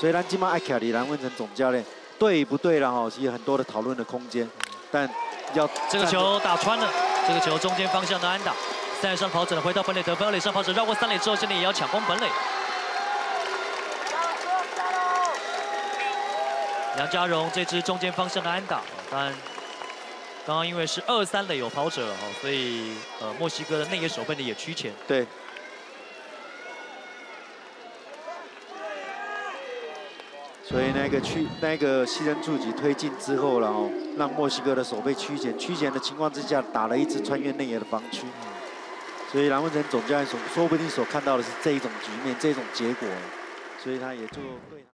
所以咱今麦爱卡里蓝文成总教练对不对了哈？其实很多的讨论的空间，但要这个球打穿了，这个球中间方向的安打，三垒上跑者回到本垒得分，二垒上跑者绕过三垒之后，现在也要抢攻本垒。梁家荣这支中间方向的安打，当然刚刚因为是二三垒有跑者哦，所以呃墨西哥的内野手背呢也趋前。对。所以那个区那个牺牲触及推进之后，然后让墨西哥的手被曲前，曲前的情况之下，打了一支穿越内野的防区。所以蓝文成总教练所说不定所看到的是这一种局面，这种结果，所以他也做对。